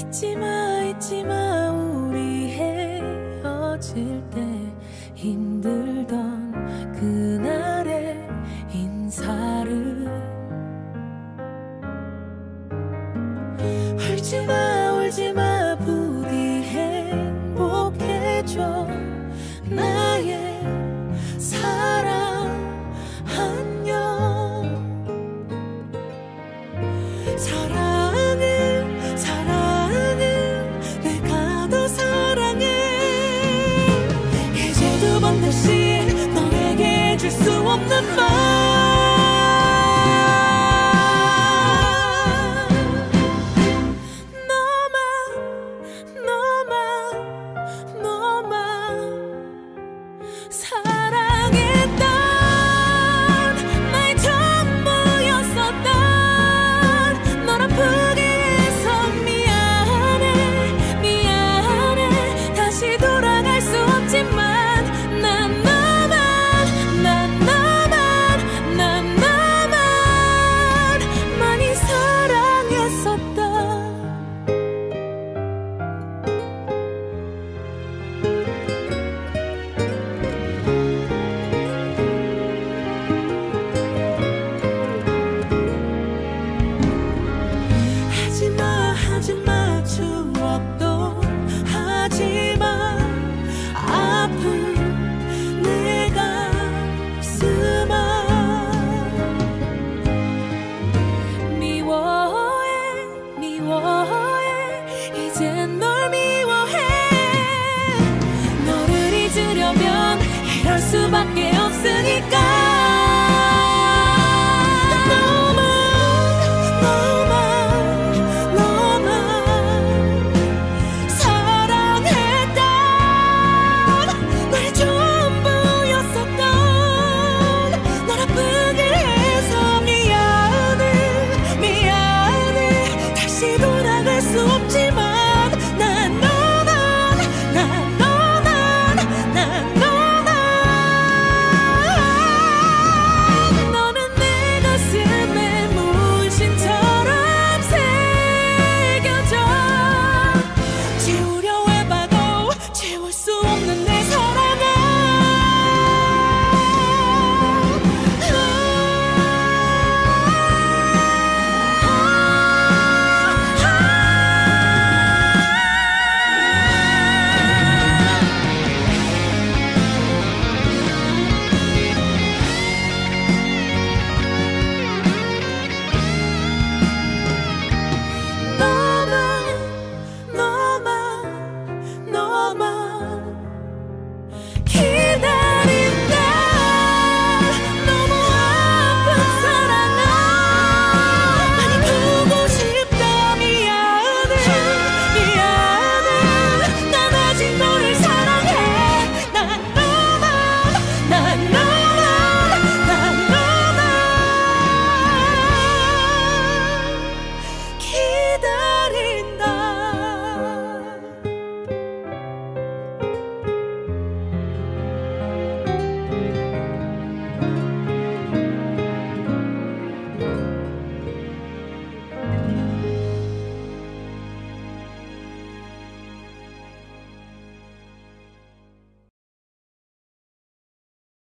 잊지마 잊지마 우리 헤어질 때 힘들던 그날의 인사를 울지마 울지마 부디 행복해져 나의 사랑 안녕 사랑 듯이 너에게 줄 수 없는 말 from the